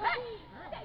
Hey!